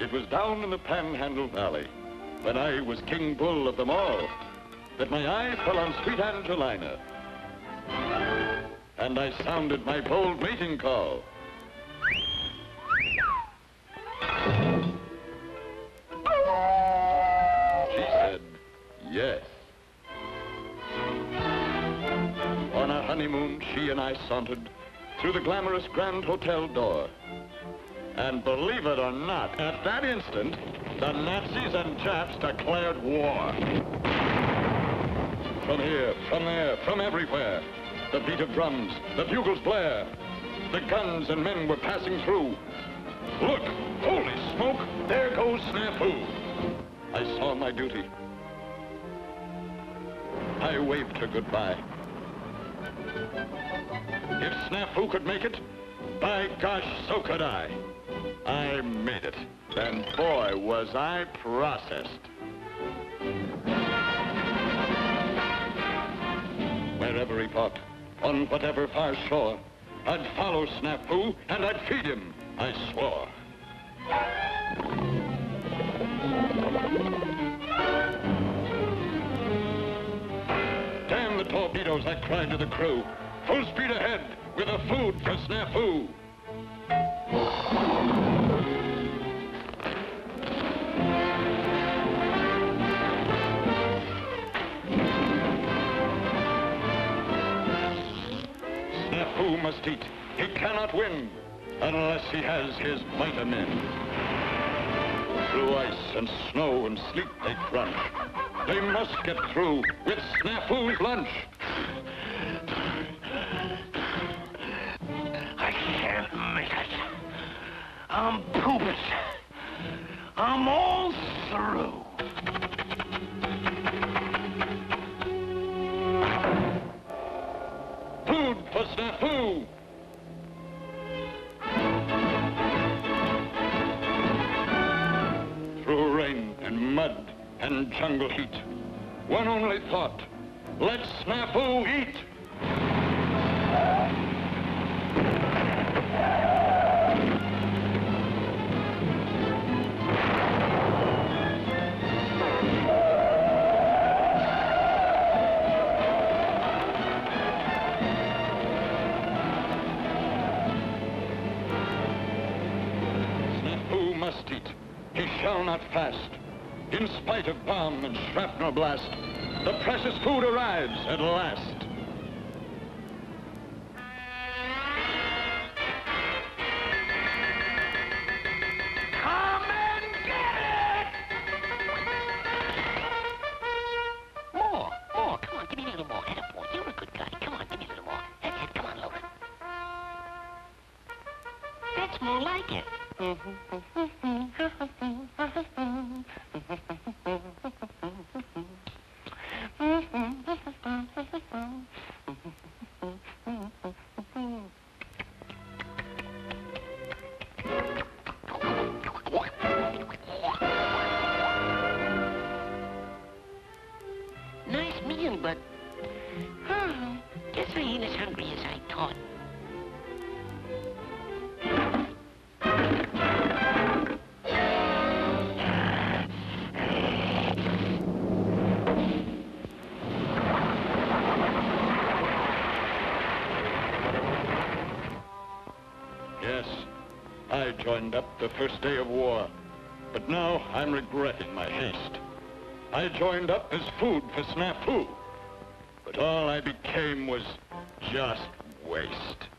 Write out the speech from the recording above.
It was down in the Panhandle Valley, when I was king bull of them all, that my eye fell on sweet Angelina. And I sounded my bold mating call. She said, yes. On our honeymoon, she and I sauntered through the glamorous Grand Hotel door. And believe it or not, at that instant, the Nazis and Japs declared war. From here, from there, from everywhere, the beat of drums, the bugles blare. The guns and men were passing through. Look, holy smoke, there goes Snafu. I saw my duty. I waved her goodbye. If Snafu could make it, by gosh, so could I. I made it. And boy, was I processed. Wherever he fought, on whatever far shore, I'd follow Snafu and I'd feed him, I swore. Damn the torpedoes, I cried to the crew. Full speed ahead with the food for Snafu. Must eat. He cannot win unless he has his vitamin. Through ice and snow and sleet they crunch. They must get through with Snafu's lunch. I can't make it. I'm pooping. I'm all through. For Snafu! Through rain and mud and jungle heat, one only thought, let Snafu eat! Snafu must eat. He shall not fast. In spite of bomb and shrapnel blast, the precious food arrives at last. Come and get it! More, more. Come on, give me a little more. Attaboy, you're a good guy. Come on, give me a little more. That's it. Come on, Logan. That's more like it. Nice meal, but... Oh, guess I ain't as hungry as I thought. Joined up the first day of war, but now I'm regretting my haste. I joined up as food for Snafu, but all I became was just waste.